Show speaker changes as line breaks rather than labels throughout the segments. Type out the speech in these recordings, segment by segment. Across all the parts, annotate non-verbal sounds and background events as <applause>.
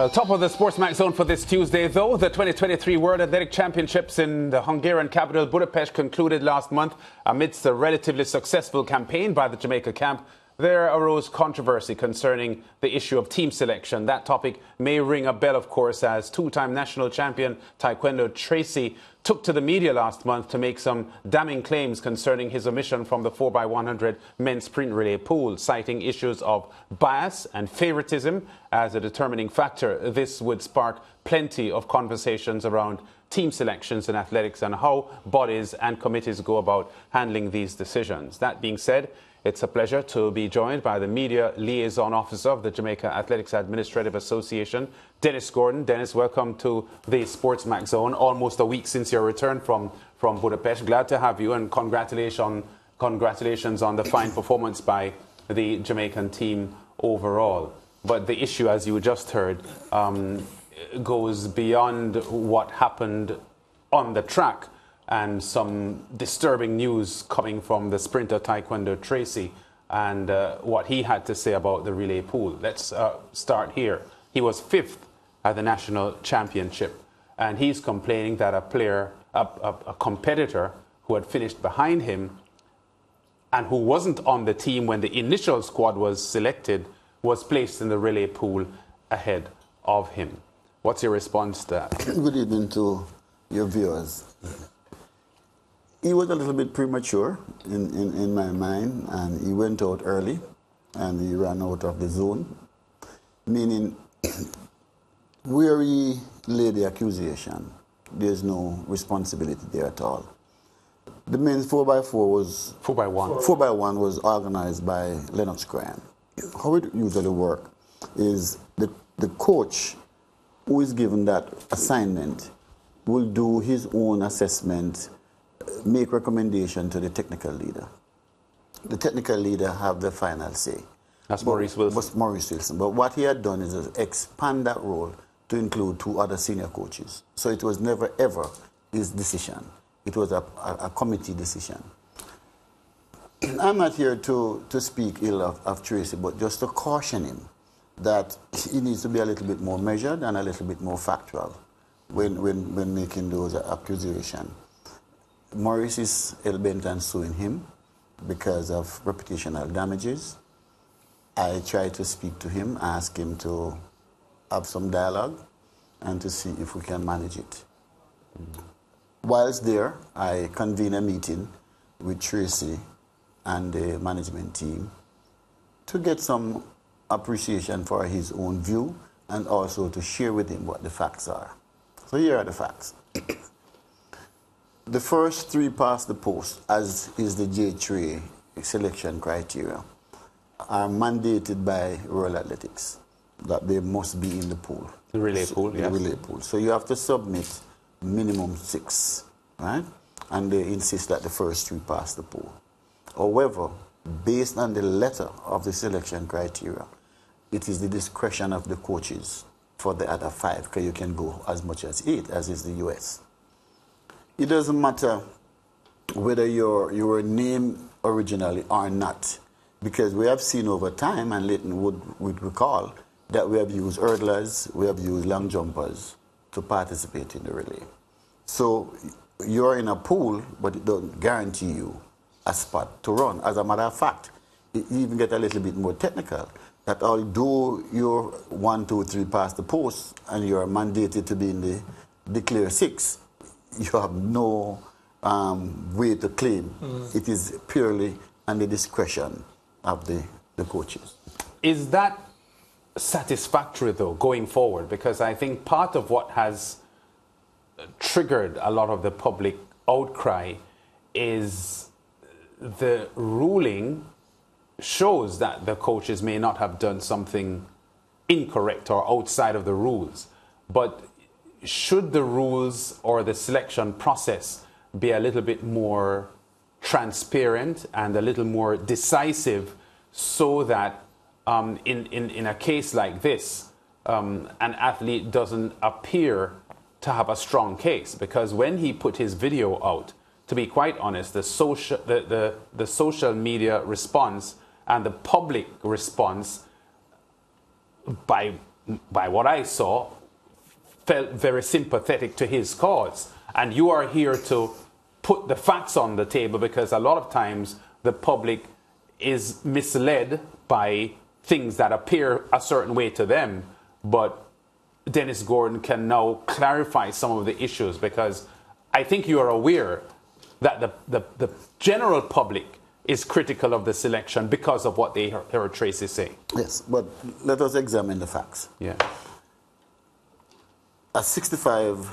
Well, top of the Sports Sportsmax zone for this Tuesday, though. The 2023 World Athletic Championships in the Hungarian capital Budapest concluded last month amidst a relatively successful campaign by the Jamaica camp. There arose controversy concerning the issue of team selection. That topic may ring a bell, of course, as two time national champion Tyquendo Tracey took to the media last month to make some damning claims concerning his omission from the 4x100 men's sprint relay pool, citing issues of bias and favoritism as a determining factor. This would spark plenty of conversations around team selections in athletics and how bodies and committees go about handling these decisions. That being said, it's a pleasure to be joined by the Media Liaison Officer of the Jamaica Athletics Administrative Association, Dennis Gordon. Dennis, welcome to the Sportsmax Zone. Almost a week since your return from, from Budapest. Glad to have you and congratulations, congratulations on the fine performance by the Jamaican team overall. But the issue, as you just heard, um, goes beyond what happened on the track and some disturbing news coming from the sprinter Tyquendo Tracey and uh, what he had to say about the relay pool. Let's uh, start here. He was fifth at the national championship, and he's complaining that a player, a, a, a competitor who had finished behind him and who wasn't on the team when the initial squad was selected was placed in the relay pool ahead of him. What's your response to that?
Good evening to your viewers he was a little bit premature in, in, in my mind, and he went out early and he ran out of the zone, meaning where he laid the accusation, there's no responsibility there at all. The men's 4x4 was
4x1.
4x1 was organized by Lennox Graham. How it usually works is the, the coach who is given that assignment will do his own assessment make recommendation to the technical leader. The technical leader have the final say.
That's but, Maurice Wilson.
Maurice Wilson. But what he had done is expand that role to include two other senior coaches. So it was never ever his decision. It was a, a, a committee decision. I'm not here to, to speak ill of, of Tracey, but just to caution him that he needs to be a little bit more measured and a little bit more factual when, when, when making those accusations. Maurice is hell-bent on suing him because of reputational damages. I tried to speak to him, ask him to have some dialogue and to see if we can manage it. Mm. Whilst there, I convened a meeting with Tracey and the management team to get some appreciation for his own view and also to share with him what the facts are. So here are the facts. <coughs> The first three past the post, as is the J3 selection criteria, are mandated by World Athletics that they must be in the pool.
The relay so, pool,
yes. The relay pool. So you have to submit minimum six, right? And they insist that the first three pass the pool. However, based on the letter of the selection criteria, it is the discretion of the coaches for the other five, because you can go as much as eight, as is the US it doesn't matter whether you're, you were named originally or not, because we have seen over time, and Leighton would, would recall, that we have used hurdlers, we have used long jumpers to participate in the relay. So you're in a pool, but it doesn't guarantee you a spot to run. As a matter of fact, it even get a little bit more technical. That although you're one, two, three past the post and you're mandated to be in the declare six, you have no um, way to claim. Mm. It is purely under discretion of the, the coaches.
Is that satisfactory, though, going forward? Because I think part of what has triggered a lot of the public outcry is the ruling shows that the coaches may not have done something incorrect or outside of the rules. But should the rules or the selection process be a little bit more transparent and a little more decisive so that um, in, in, in a case like this, um, an athlete doesn't appear to have a strong case? Because when he put his video out, to be quite honest, the social, the, the, the social media response and the public response by by what I saw, felt very sympathetic to his cause. And you are here to put the facts on the table because a lot of times the public is misled by things that appear a certain way to them. But Dennis Gordon can now clarify some of the issues because I think you are aware that the, the, the general public is critical of the selection because of what they heard Tracey say.
Yes, but let us examine the facts.
Yeah.
A 65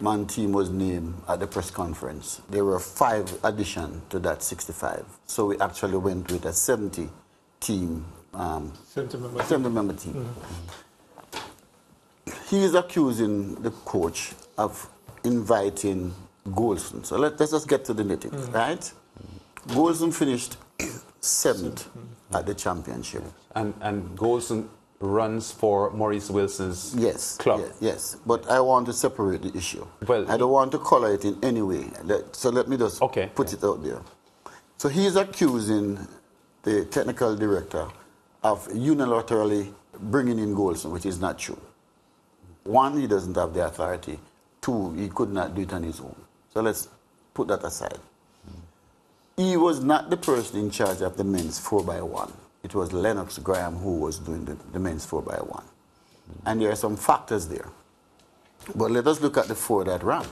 man team was named at the press conference. There were five additions to that 65. So we actually went with a 70 team. Um,
70 member,
70 member team. Mm -hmm. He is accusing the coach of inviting Golson. So let, us just get to the nitty, mm -hmm. right? Golson finished <coughs> seventh at the championship.
And, and Golson runs for Maurice Wilson's
yes,
club.
Yes, yes, but I want to separate the issue. Well, I don't want to color it in any way. So let me just okay, put yeah. it out there. So he's accusing the technical director of unilaterally bringing in Golson, which is not true. One, he doesn't have the authority. Two, he could not do it on his own. So let's put that aside. He was not the person in charge of the men's 4x1. It was Lennox Graham who was doing the, the men's 4x1. And there are some factors there. But let us look at the four that ran.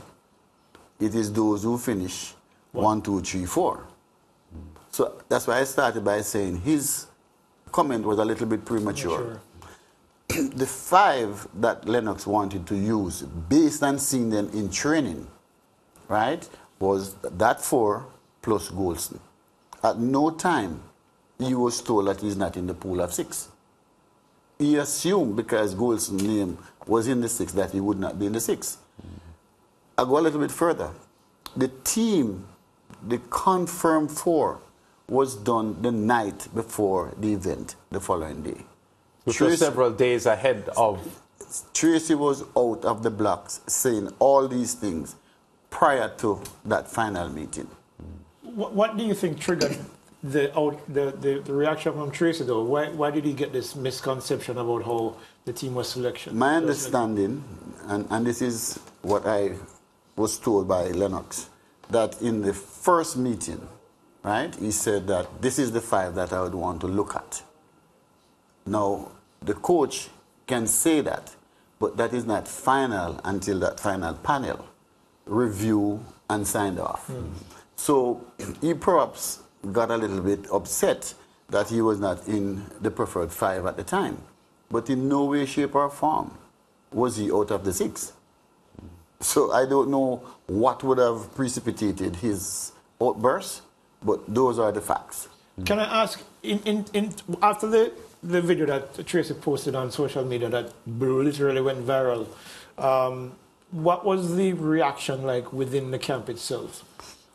It is those who finish one, two, three, four. So that's why I started by saying his comment was a little bit premature. <clears throat> the five that Lennox wanted to use, based on seeing them in training, right, was that four plus Golson. At no time he was told that he's not in the pool of six. He assumed because Golson's name was in the six that he would not be in the 6 mm-hmm. I go a little bit further. The team, the confirmed four, was done the night before the event the following day.
Which Tracey, was several days ahead of.
Tracey was out of the blocks saying all these things prior to that final meeting.
What, what do you think triggered the, out, the, the, the, reaction from Tracey, though? Why, why did he get this misconception about how the team was selected?
My understanding, and, and this is what I was told by Lennox, that in the first meeting, right, he said that this is the five that I would want to look at. Now, the coach can say that, but that is not final until that final panel review and signed off. Mm. So he perhaps got a little bit upset that he was not in the preferred five at the time. But in no way, shape, or form was he out of the six. So I don't know what would have precipitated his outburst, but those are the facts.
Can I ask, in, in, in, after the, the video that Tracey posted on social media that literally went viral, um, what was the reaction like within the camp itself?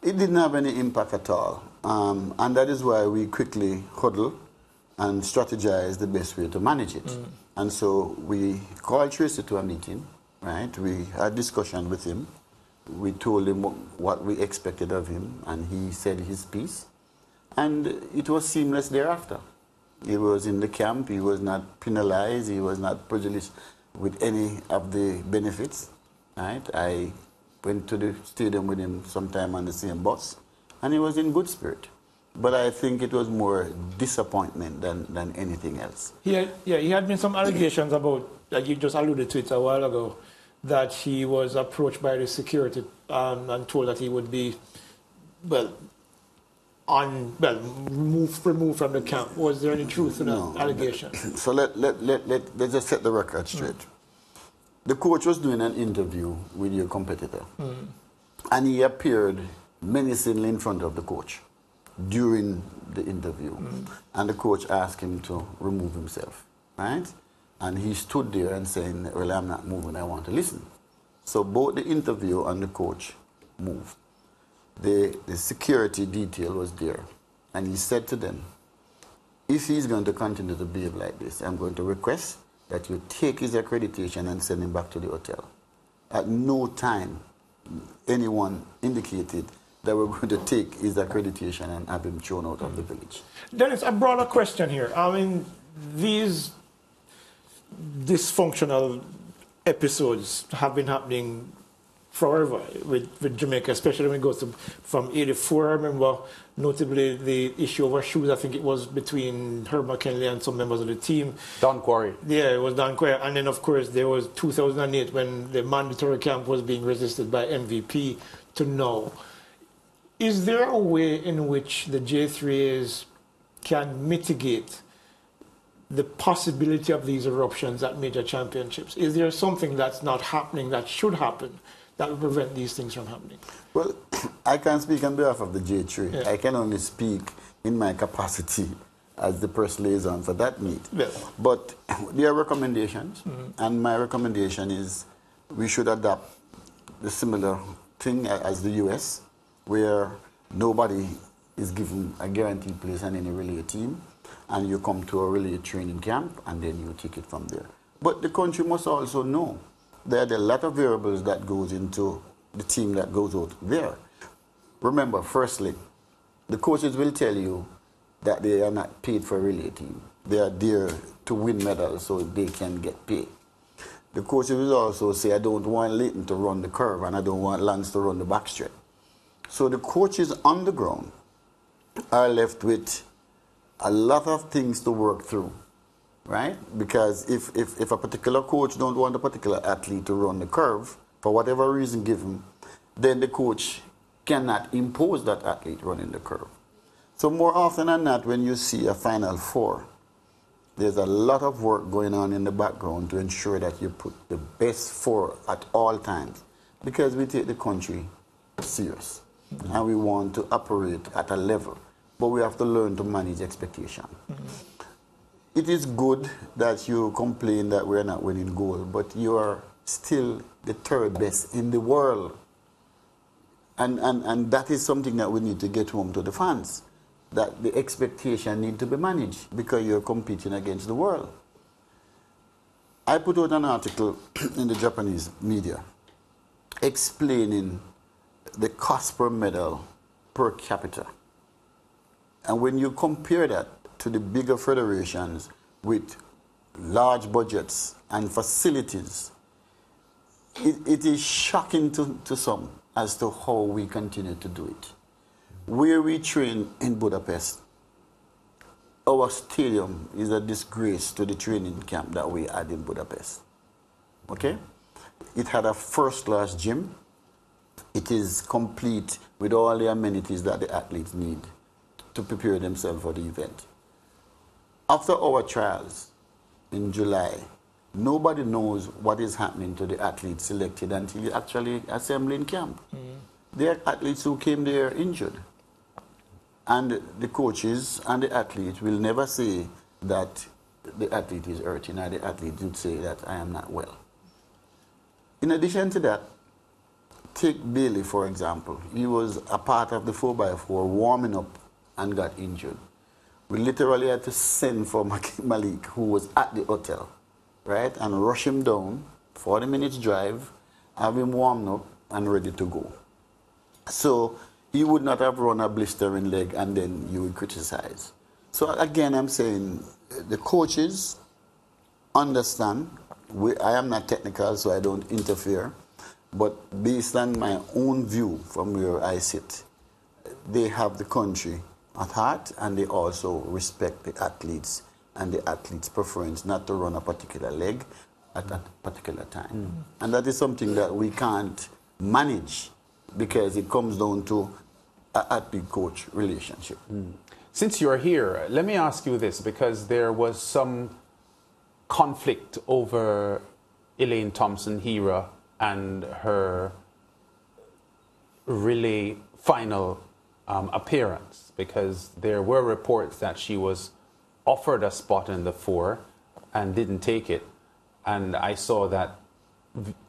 It didn't have any impact at all. Um, and that is why we quickly huddle and strategize the best way to manage it. Mm. And so we called Tracey to a meeting, right? We had discussion with him. We told him what we expected of him, and he said his piece. And it was seamless thereafter. He was in the camp, he was not penalized, he was not prejudiced with any of the benefits, right? I went to the stadium with him sometime on the same bus, and he was in good spirit. But I think it was more disappointment than, than anything else.
He had, yeah, he had been some allegations about, like you just alluded to it a while ago, that he was approached by the security um, and told that he would be, well, on, well, removed, removed from the camp. Was there any truth in no. that allegation? <laughs>
So let, let, let, let, let's just set the record straight. Mm the coach was doing an interview with your competitor, mm. and he appeared menacingly in front of the coach during the interview. Mm. And the coach asked him to remove himself, right? And he stood there and saying, Well, I'm not moving, I want to listen. So both the interview and the coach moved. The, the security detail was there. And he said to them, If he's going to continue to behave like this, I'm going to request that you take his accreditation and send him back to the hotel. At no time anyone indicated that we're going to take his accreditation and have him thrown out of the village.
Dennis, a broader question here. I mean, these dysfunctional episodes have been happening forever with, with Jamaica, especially when it goes to, from 84. I remember notably the issue over shoes, I think it was between Herb McKenley and some members of the team.
Don Quarrie.
Yeah, it was Don Quarrie. And then, of course, there was 2008 when the mandatory camp was being resisted by MVP to now. Is there a way in which the J3s can mitigate the possibility of these eruptions at major championships? Is there something that's not happening that should happen that will prevent these things from happening?
Well, <coughs> I can't speak on behalf of the J3.
Yeah.
I can only speak in my capacity as the press liaison for that meet.
Yeah.
But <coughs> there are recommendations, mm-hmm. and my recommendation is we should adopt the similar thing as the US, where nobody is given a guaranteed place on any relay team, and you come to a relay training camp, and then you take it from there. But the country must also know there are a lot of variables that goes into the team that goes out there. Remember, firstly, the coaches will tell you that they are not paid for relay team. They are there to win medals so they can get paid. The coaches will also say, I don't want Leighton to run the curve and I don't want Lance to run the backstretch. So the coaches on the ground are left with a lot of things to work through, right? Because if, if, if a particular coach don't want a particular athlete to run the curve, for whatever reason given, then the coach cannot impose that athlete running the curve. So more often than not, when you see a Final Four, there's a lot of work going on in the background to ensure that you put the best four at all times, because we take the country serious, and we want to operate at a level, but we have to learn to manage expectation. Mm-hmm. It is good that you complain that we're not winning gold, but you are still the third best in the world. And, and, and that is something that we need to get home to the fans. That the expectation need to be managed because you're competing against the world. I put out an article <clears throat> in the Japanese media explaining the cost per medal per capita. And when you compare that to the bigger federations with large budgets and facilities, it, it is shocking to, to some as to how we continue to do it. Where we train in Budapest, our stadium is a disgrace to the training camp that we had in Budapest. Okay? It had a first class gym. It is complete with all the amenities that the athletes need to prepare themselves for the event. After our trials in July, nobody knows what is happening to the athletes selected until you actually assemble in camp. Mm. There are athletes who came there injured. And the coaches and the athletes will never say that the athlete is hurting, or the athlete would say that I am not well. In addition to that, take Bailey, for example. He was a part of the 4x4 warming up and got injured. We literally had to send for <laughs> Malik, who was at the hotel, right, and rush him down, 40 minutes drive, have him warmed up and ready to go. So he would not have run a blistering leg and then you would criticize. So again, I'm saying the coaches understand. We, I am not technical, so I don't interfere. But based on my own view from where I sit, they have the country at heart and they also respect the athletes and the athletes' preference not to run a particular leg at a particular time. Mm. And that is something that we can't manage because it comes down to a athlete coach relationship. Mm.
Since you're here, let me ask you this because there was some conflict over Elaine Thompson Herah and her relay final um, appearance because there were reports that she was offered a spot in the four and didn't take it, and I saw that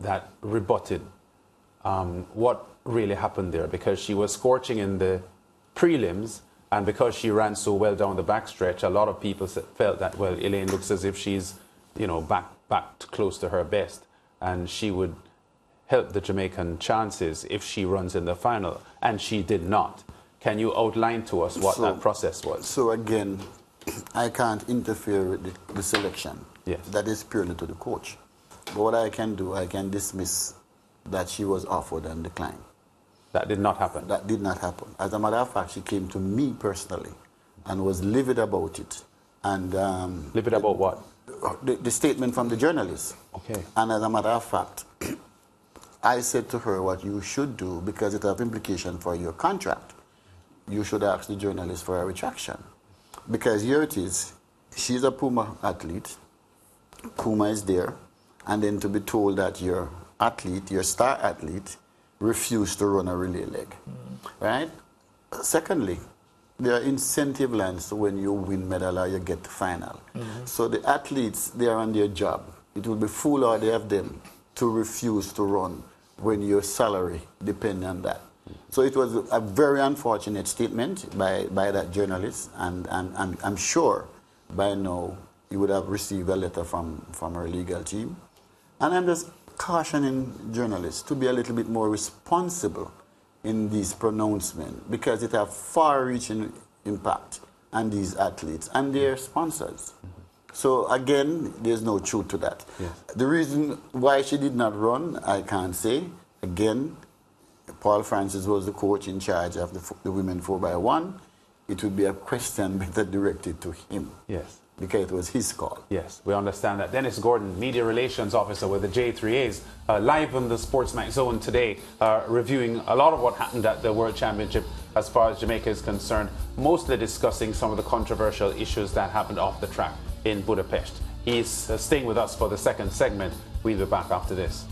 that rebutted um, what really happened there because she was scorching in the prelims and because she ran so well down the backstretch, a lot of people felt that well, Elaine looks as if she's you know back back close to her best, and she would help the Jamaican chances if she runs in the final, and she did not. Can you outline to us what
So-
that process was?
So again, <clears throat> I can't interfere with the, the selection.
Yes.
That is purely to the coach. But what I can do, I can dismiss that she was offered and declined.
That did not happen.
That did not happen. As a matter of fact, she came to me personally and was livid about it. And um,
Livid about what?
the, the statement from the journalist.
Okay.
And as a matter of fact, <clears throat> I said to her what you should do because it has implication for your contract. You should ask the journalist for a retraction. Because here it is, she's a Puma athlete, Puma is there, and then to be told that your athlete, your star athlete, refused to run a relay leg. Mm. Right? Secondly, there are incentive lines when you win medal or you get to final. Mm-hmm. So the athletes, they are on their job. It will be foolhardy of them to refuse to run when your salary depends on that. So it was a very unfortunate statement by, by that journalist, and, and, and I'm sure by now you would have received a letter from, from our legal team. And I'm just cautioning journalists to be a little bit more responsible in these pronouncements because it have far-reaching impact on these athletes and their sponsors. So again, there's no truth to that.
Yes.
The reason why she did not run, I can't say. Again, Paul Francis was the coach in charge of the, the women 4x1. It would be a question <laughs> better directed to him
Yes.
because it was his call.
Yes, we understand that. Dennis Gordon, Media Relations Officer with the J3As, uh, live on the Sportsmax Zone today, uh, reviewing a lot of what happened at the World Championship as far as Jamaica is concerned, mostly discussing some of the controversial issues that happened off the track in Budapest. He's uh, staying with us for the second segment. We'll be back after this.